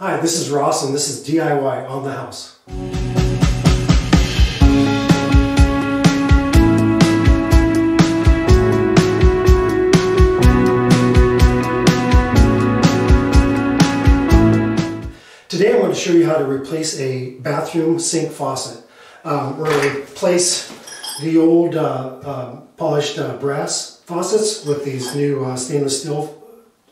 Hi, this is Ross and this is DIY on the house. Today I want to show you how to replace a bathroom sink faucet. Um, we're replace the old uh, uh, polished uh, brass faucets with these new uh, stainless steel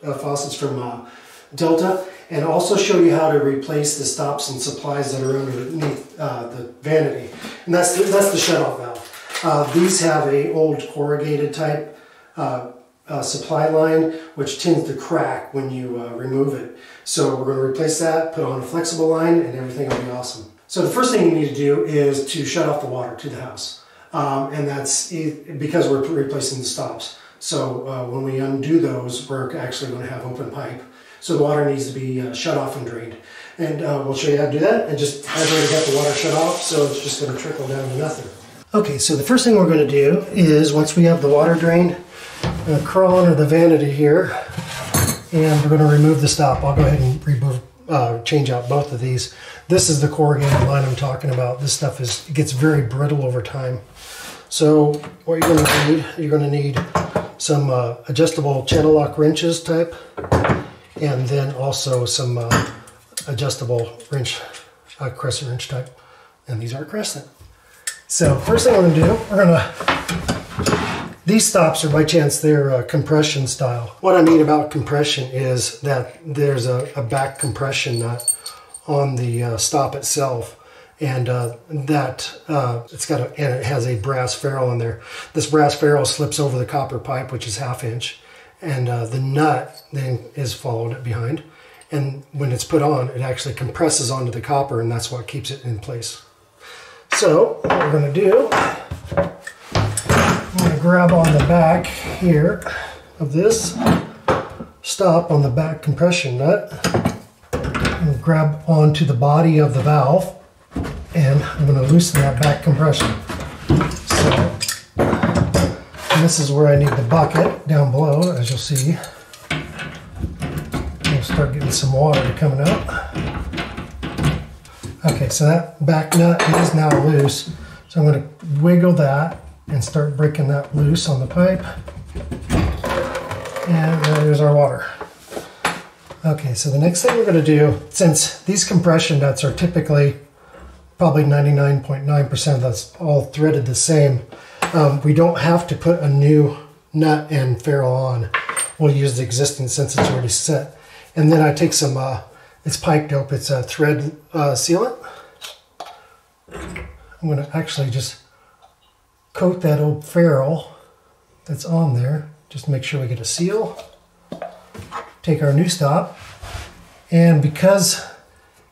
uh, faucets from uh, Delta and also show you how to replace the stops and supplies that are underneath uh, the vanity. And that's the, that's the shutoff valve. Uh, these have a old corrugated type uh, uh supply line which tends to crack when you uh, remove it. So we're going to replace that, put on a flexible line and everything will be awesome. So the first thing you need to do is to shut off the water to the house. Um, and that's because we're replacing the stops. So uh, when we undo those, we're actually going to have open pipe. So the water needs to be uh, shut off and drained. And uh, we'll show you how to do that. And just, I've already got the water shut off, so it's just to trickle down to nothing. Okay, so the first thing we're going to do is once we have the water drained, to crawl under the vanity here and we're going to remove the stop. I'll go ahead and remove, uh, change out both of these. This is the corrugated line I'm talking about. This stuff is gets very brittle over time. So what you're going to need, you're to need some uh, adjustable channel lock wrenches type and then also some uh, adjustable wrench, uh, crescent wrench type. And these are crescent. So first thing I'm to do, we're to, these stops are by chance, they're uh, compression style. What I mean about compression is that there's a, a back compression nut on the uh, stop itself and uh, that uh, it's got a and it has a brass ferrule in there. This brass ferrule slips over the copper pipe, which is half inch, and uh, the nut then is followed behind. And when it's put on, it actually compresses onto the copper, and that's what keeps it in place. So what we're going to do, I'm going to grab on the back here of this, stop on the back compression nut, and grab onto the body of the valve, and I'm going to loosen that back compression. And this is where I need the bucket down below, as you'll see. We'll start getting some water coming out. Okay, so that back nut is now loose. So I'm going to wiggle that and start breaking that loose on the pipe. And there's our water. Okay, so the next thing we're going to do, since these compression nuts are typically probably 99.9% that's all threaded the same, um, we don't have to put a new nut and ferrule on. We'll use the existing since it's already set. And then I take some, uh, it's pipe dope, it's a thread uh, sealant. I'm going to actually just coat that old ferrule that's on there, just make sure we get a seal. Take our new stop, and because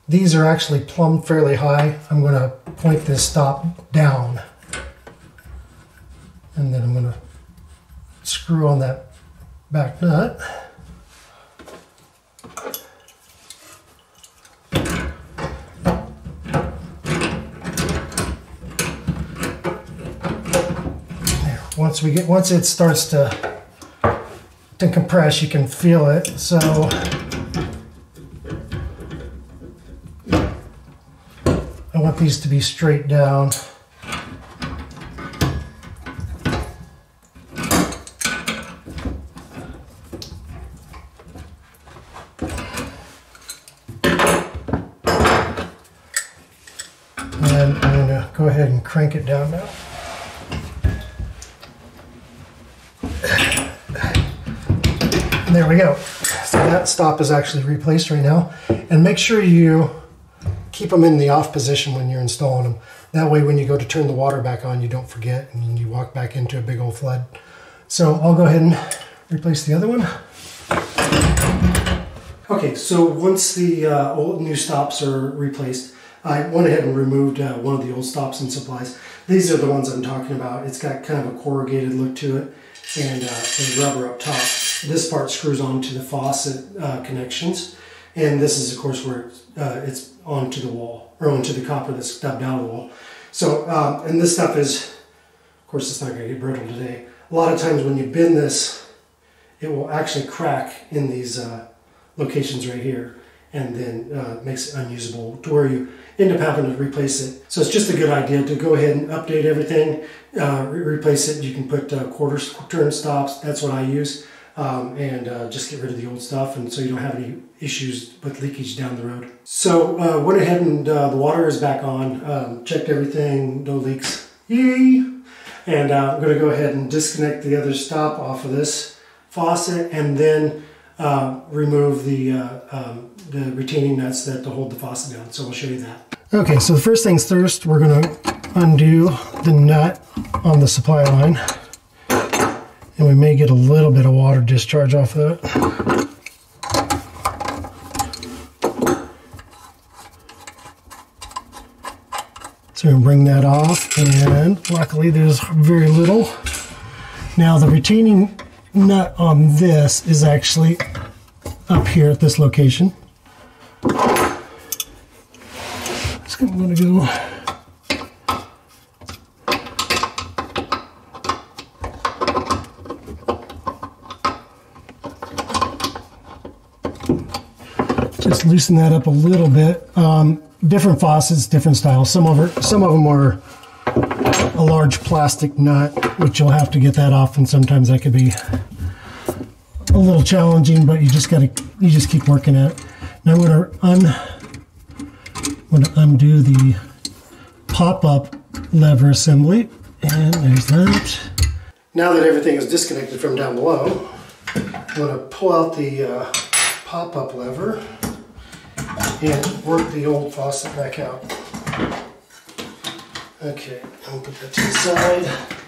these are actually plumbed fairly high, I'm going to point this stop down and then I'm going to screw on that back nut. Once we get once it starts to to compress, you can feel it. So I want these to be straight down. go it down now. There we go. So that stop is actually replaced right now. And make sure you keep them in the off position when you're installing them. That way when you go to turn the water back on, you don't forget and you walk back into a big old flood. So I'll go ahead and replace the other one. Okay, so once the uh, old new stops are replaced, I went ahead and removed uh, one of the old stops and supplies. These are the ones I'm talking about. It's got kind of a corrugated look to it and uh, rubber up top. This part screws onto the faucet uh, connections and this is of course where uh, it's onto the wall or onto the copper that's stubbed out of the wall. So, um, and this stuff is, of course it's not going to get brittle today. A lot of times when you bend this, it will actually crack in these uh, locations right here and then uh, makes it unusable to where you end up having to replace it. So it's just a good idea to go ahead and update everything, uh, re- replace it. You can put uh, quarter turn stops. That's what I use. Um, and uh, just get rid of the old stuff, and so you don't have any issues with leakage down the road. So uh, went ahead and uh, the water is back on. Um, checked everything, no leaks. Yay! And uh, I'm going to go ahead and disconnect the other stop off of this faucet, and then uh, remove the uh, um, the retaining nuts that hold the faucet down. So I'll show you that. Okay, so the first things first, we're going to undo the nut on the supply line and we may get a little bit of water discharge off of it. So we're gonna bring that off and luckily there's very little. Now the retaining nut on this is actually up here at this location. It's going to go just loosen that up a little bit. Um, different faucets, different styles. Some of it, some of them are a large plastic nut, which you'll have to get that off, and sometimes that could be a little challenging. But you just gotta, you just keep working at it. Now I'm gonna un, I'm gonna undo the pop-up lever assembly, and there's that. Now that everything is disconnected from down below, I'm gonna pull out the uh, pop-up lever and work the old faucet back out. Okay, I'll put that to the side.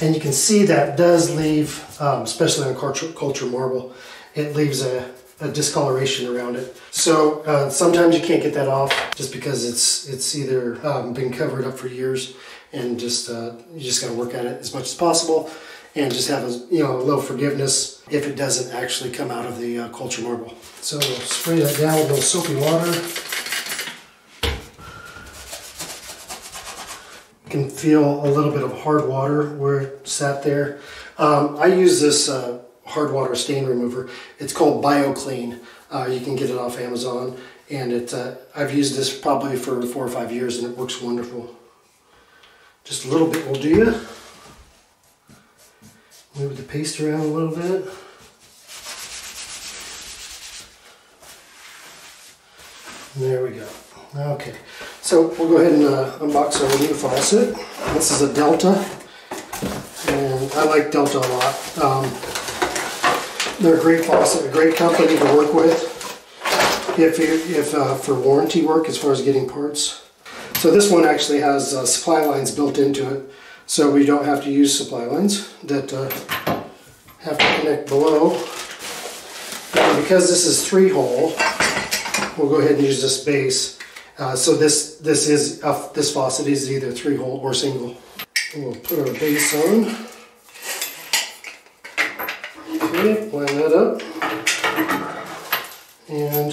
And you can see that does leave, um, especially on culture, culture marble, it leaves a, a discoloration around it. So uh, sometimes you can't get that off just because it's it's either um, been covered up for years and just uh, you just got to work at it as much as possible and just have a you know a low forgiveness if it doesn't actually come out of the uh, culture marble. So spray that down with a little soapy water. Can feel a little bit of hard water where it sat there. Um, I use this uh, hard water stain remover. It's called BioClean. Uh, you can get it off Amazon, and it uh, I've used this probably for four or five years, and it works wonderful. Just a little bit will do you. Move the paste around a little bit. There we go. Okay, so we'll go ahead and uh, unbox our new faucet. This is a Delta, and I like Delta a lot. Um, they're a great faucet, a great company to work with if, you, if uh, for warranty work as far as getting parts. So this one actually has uh, supply lines built into it, so we don't have to use supply lines that uh, have to connect below. Now because this is three hole, we'll go ahead and use this base. Uh, so this this is uh, this faucet is either three hole or single. We'll put our base on. Okay, line that up. And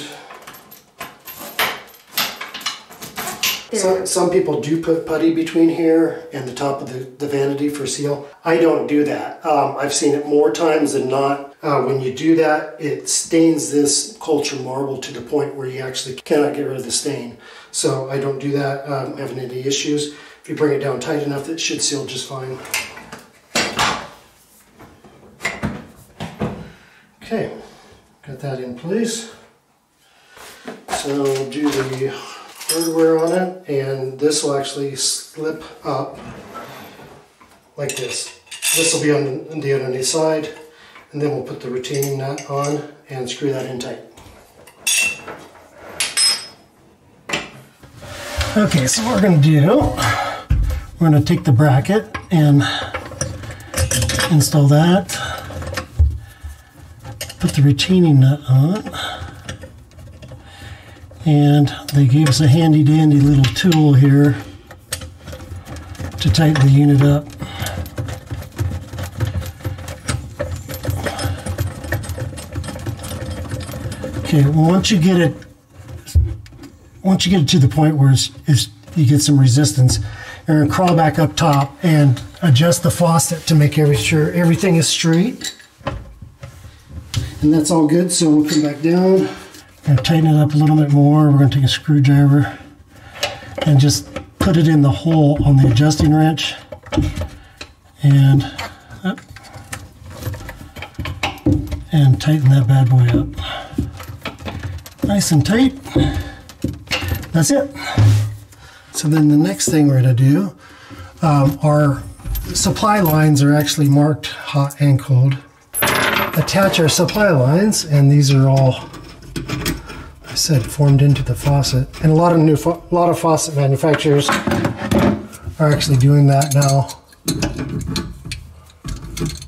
some, some people do put putty between here and the top of the, the vanity for seal. I don't do that. Um, I've seen it more times than not. Uh, when you do that, it stains this culture marble to the point where you actually cannot get rid of the stain. So I don't do that. Um, having any issues. If you bring it down tight enough, it should seal just fine. Okay, got that in place. So do the hardware on it, and this will actually slip up like this. This will be on the underneath side, and then we'll put the retaining nut on and screw that in tight. Okay, so what we're going to do, we're to take the bracket and install that, put the retaining nut on, and they gave us a handy dandy little tool here to tighten the unit up. Okay, once you get it, once you get it to the point where it's, it's you get some resistance, you're gonna crawl back up top and adjust the faucet to make every sure everything is straight. And that's all good, so we'll come back down, and tighten it up a little bit more. We're going to take a screwdriver and just put it in the hole on the adjusting wrench and and tighten that bad boy up. Nice and tight. That's it. So then the next thing we're going to do, um, our supply lines are actually marked hot and cold. Attach our supply lines, and these are all I said formed into the faucet. And a lot of new, a lot of faucet manufacturers are actually doing that now,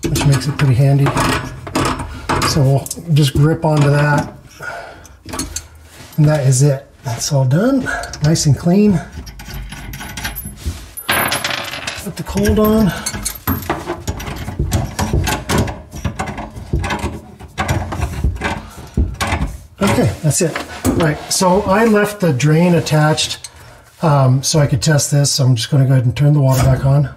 which makes it pretty handy. So we'll just grip onto that, and that is it. That's all done, nice and clean. Put the cold on. Okay, that's it. Right, so I left the drain attached um, so I could test this. So I'm just going to go ahead and turn the water back on.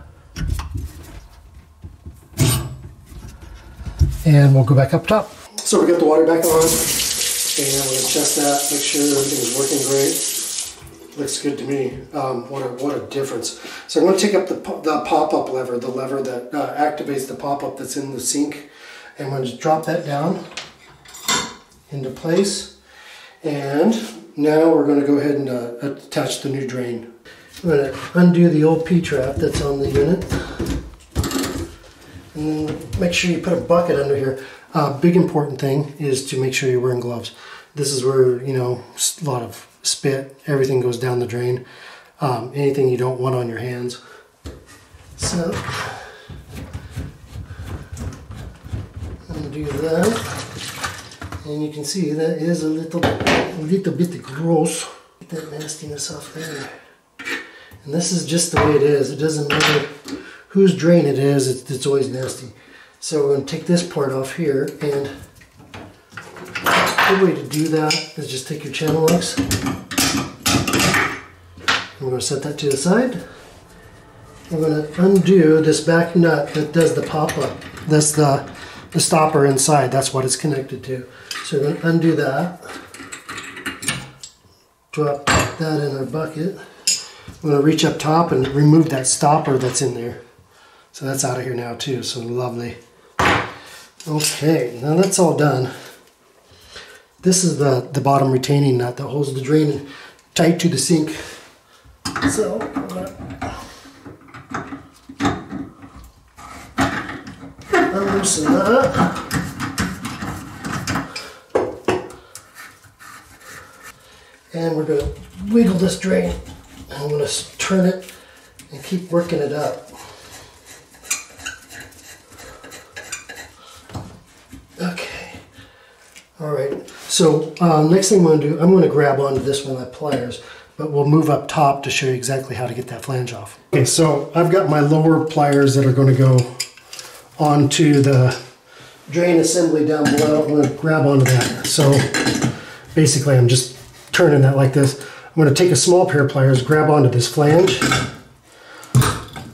And we'll go back up top. So we got the water back on. And I'm to test that, make sure everything's working great. Looks good to me. Um, what, a, what a difference. So I'm going to take up the, the pop-up lever, the lever that uh, activates the pop-up that's in the sink. And I'm to drop that down into place. And now we're going to go ahead and uh, attach the new drain. I'm going to undo the old P-trap that's on the unit. And then make sure you put a bucket under here. Uh, big important thing is to make sure you're wearing gloves. This is where, you know, a lot of spit, everything goes down the drain. Um, anything you don't want on your hands. So, undo that. And you can see that is a little, a little bit gross. Get that nastiness off there. And this is just the way it is. It doesn't matter whose drain it is, it's, it's always nasty. So we're going to take this part off here and the way to do that is just take your channel locks. We're going to set that to the side. I'm going to undo this back nut that does the pop-up. That's the, the stopper inside. That's what it's connected to. So we're going to undo that. Drop that in our bucket. I'm going to reach up top and remove that stopper that's in there. So that's out of here now too, so lovely. Okay, now that's all done. This is the, the bottom retaining nut that holds the drain tight to the sink. So, loosen that. And we're going to wiggle this drain. I'm going to turn it and keep working it up. Okay. All right. So uh, next thing I'm to do, I'm going to grab onto this one with pliers, but we'll move up top to show you exactly how to get that flange off. Okay, so I've got my lower pliers that are going to go onto the drain assembly down below. I'm to grab onto that. So basically I'm just turning that like this. I'm going to take a small pair of pliers, grab onto this flange.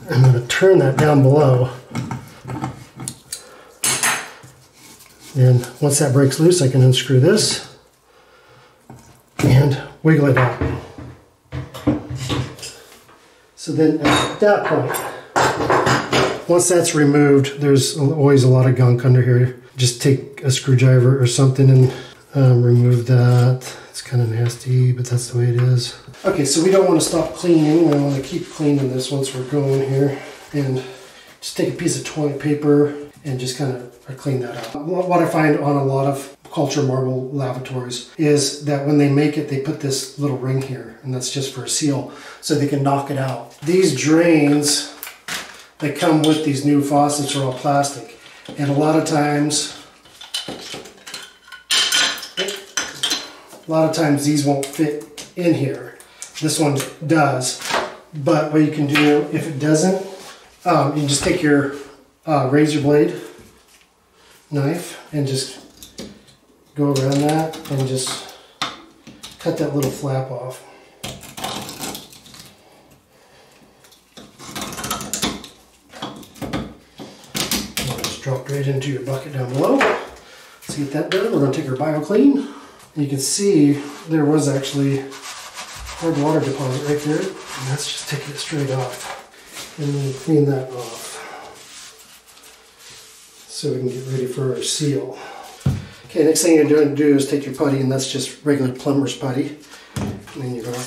And I'm going to turn that down below. And once that breaks loose, I can unscrew this and wiggle it out. So then at that point, once that's removed, there's always a lot of gunk under here. Just take a screwdriver or something and um, remove that. It's kind of nasty, but that's the way it is. Okay, so we don't want to stop cleaning. We want to keep cleaning this once we're going here. And just take a piece of toilet paper and just kind of clean that up. What I find on a lot of culture marble lavatories is that when they make it, they put this little ring here, and that's just for a seal, so they can knock it out. These drains that come with these new faucets are all plastic, and a lot of times A lot of times these won't fit in here. This one does. But what you can do, if it doesn't, um, you just take your uh, razor blade knife and just go around that and just cut that little flap off. just drop right into your bucket down below. Let's get that done. We're going to take our BioClean You can see there was actually hard water deposit right there. And that's just taking it straight off. And then clean that off. So we can get ready for our seal. Okay, next thing you're going to do is take your putty, and that's just regular plumber's putty. And then you're going to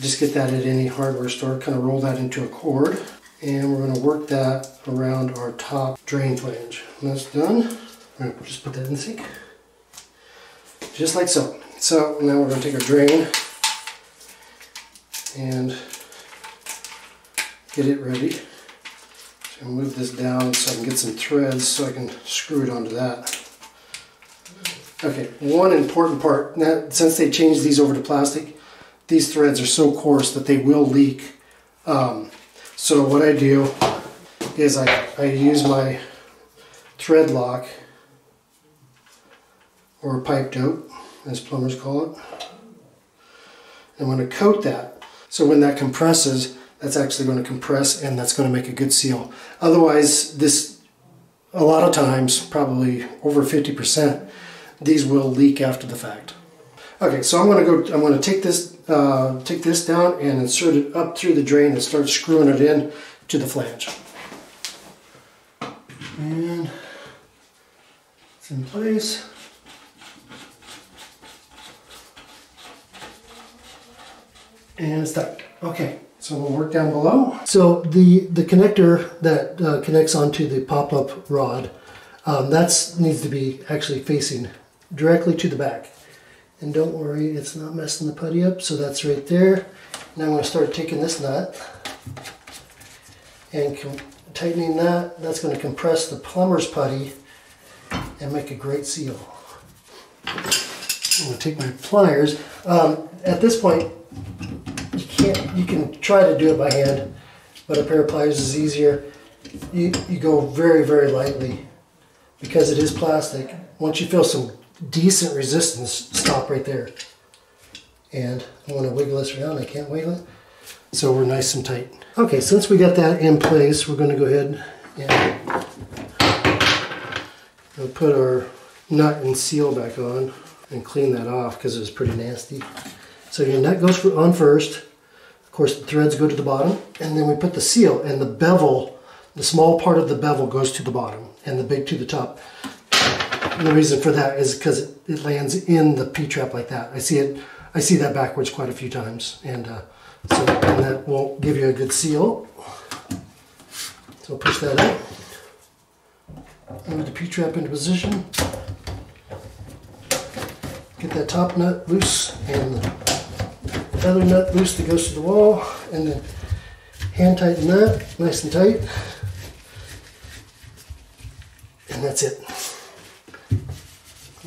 just get that at any hardware store, kind of roll that into a cord. And we're going to work that around our top drain flange. When that's done, we're going to just put that in the sink. Just like so. So now we're going to take our drain and get it ready. So move this down so I can get some threads so I can screw it onto that. Okay, one important part, now, since they changed these over to plastic, these threads are so coarse that they will leak. Um, so what I do is I, I use my thread lock or pipe dope, as plumbers call it. I'm going to coat that. So when that compresses, that's actually going to compress and that's going to make a good seal. Otherwise, this, a lot of times, probably over 50%, these will leak after the fact. Okay, so I'm going to go, I'm going to take this, uh, take this down and insert it up through the drain and start screwing it in to the flange. And it's in place. And it's stuck. Okay, so we'll work down below. So the, the connector that uh, connects onto the pop-up rod, um, that needs to be actually facing directly to the back. And don't worry, it's not messing the putty up, so that's right there. Now I'm going to start taking this nut and tightening that. That's going to compress the plumber's putty and make a great seal. I'm going to take my pliers. Um, at this point, you can't. You can try to do it by hand, but a pair of pliers is easier. You, you go very, very lightly because it is plastic. Once you feel some decent resistance, stop right there. And I want to wiggle this around. I can't wiggle it. So we're nice and tight. Okay, since we got that in place, we're going to go ahead and we'll put our nut and seal back on and clean that off because it was pretty nasty. So your nut goes on first. Of course, the threads go to the bottom. And then we put the seal and the bevel, the small part of the bevel goes to the bottom and the big to the top. And the reason for that is because it, lands in the P-trap like that. I see it, I see that backwards quite a few times. And uh, so and that won't give you a good seal. So push that out. Move the P-trap into position. Get that top nut loose and other nut loose that goes to the wall. And then hand tighten that nice and tight. And that's it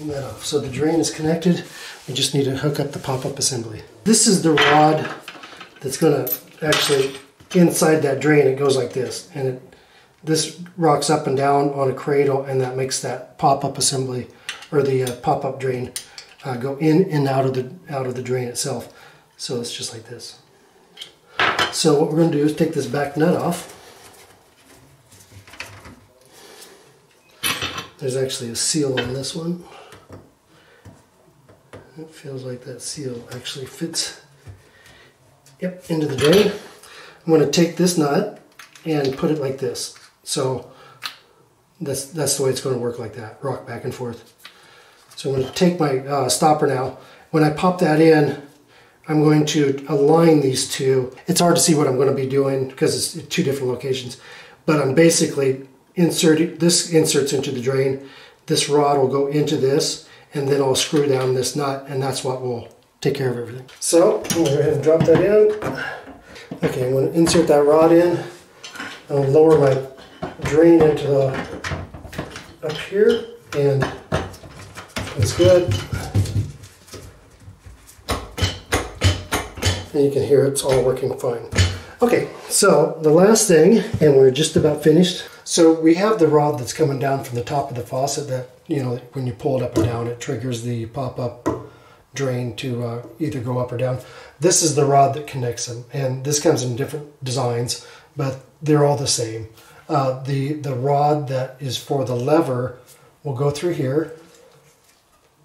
that off. So the drain is connected. We just need to hook up the pop-up assembly. This is the rod that's going to actually, inside that drain, it goes like this. And it, this rocks up and down on a cradle and that makes that pop-up assembly or the uh, pop-up drain uh, go in and out of the out of the drain itself. So it's just like this. So what we're going to do is take this back nut off. There's actually a seal on this one. It feels like that seal actually fits yep, into the drain. I'm going to take this nut and put it like this. So that's, that's the way it's going to work like that, rock back and forth. So I'm going to take my uh, stopper now. When I pop that in, I'm going to align these two. It's hard to see what I'm going to be doing because it's two different locations. But I'm basically inserting, this inserts into the drain. This rod will go into this and then I'll screw down this nut and that's what will take care of everything. So I'm gonna go ahead and drop that in. Okay, I'm gonna insert that rod in. I'll lower my drain into the up here and that's good. And you can hear it's all working fine. Okay, so the last thing, and we're just about finished. So we have the rod that's coming down from the top of the faucet that you know, when you pull it up or down, it triggers the pop-up drain to uh, either go up or down. This is the rod that connects them, and this comes in different designs, but they're all the same. Uh, the, the rod that is for the lever will go through here,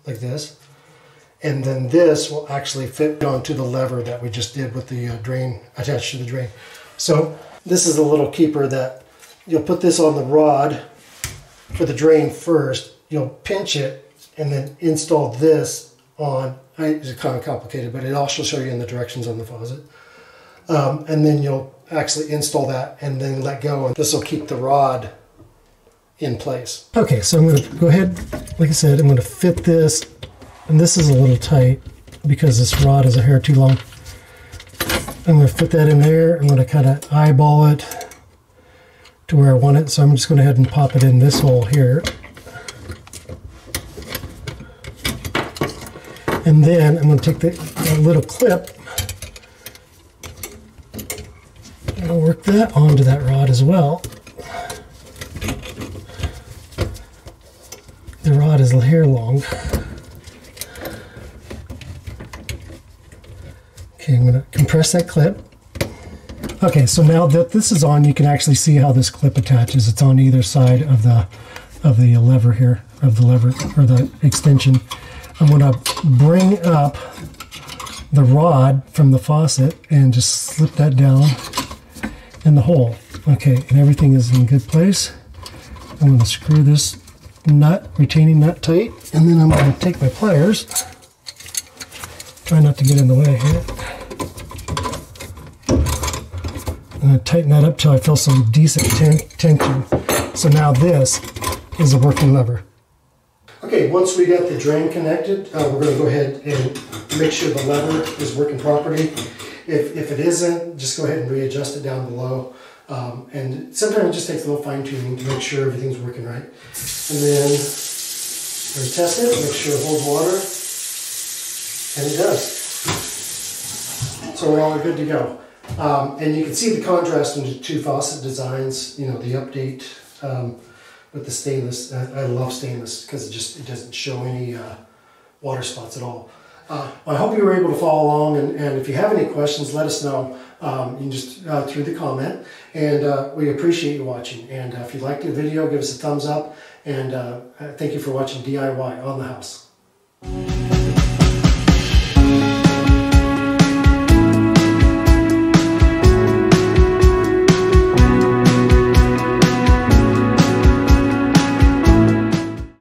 like this, and then this will actually fit onto the lever that we just did with the uh, drain attached to the drain. So this is a little keeper that you'll put this on the rod for the drain first. You'll pinch it and then install this on. It's kind of complicated, but it also show you in the directions on the faucet. Um, and then you'll actually install that and then let go, and this will keep the rod in place. Okay, so I'm to go ahead. Like I said, I'm going to fit this, and this is a little tight because this rod is a hair too long. I'm going to fit that in there. I'm going to kind of eyeball it to where I want it. So I'm just going to go ahead and pop it in this hole here. And then I'm going to take the little clip and I'll work that onto that rod as well. The rod is a hair long. I'm going to compress that clip. Okay, so now that this is on, you can actually see how this clip attaches. It's on either side of the of the lever here, of the lever or the extension. I'm going to bring up the rod from the faucet and just slip that down in the hole. Okay, and everything is in good place. I'm going to screw this nut, retaining nut tight, and then I'm going to take my pliers. Try not to get in the way here. I'm going to tighten that up till I feel some decent ten tension. So now this is a working lever. Okay, once we got the drain connected, uh, we're going to go ahead and make sure the lever is working properly. If, if it isn't, just go ahead and readjust it down below. Um, and sometimes it just takes a little fine tuning to make sure everything's working right. And then we test it, make sure it holds water, and it does. So we're all good to go. Um, and you can see the contrast in the two faucet designs, you know, the update um, with the stainless. I, I love stainless because it just it doesn't show any uh, water spots at all. Uh, I hope you were able to follow along, and, and if you have any questions, let us know. Um, you can just uh, through the comment, and uh, we appreciate you watching. And uh, if you liked the video, give us a thumbs up, and uh, thank you for watching DIY on the house.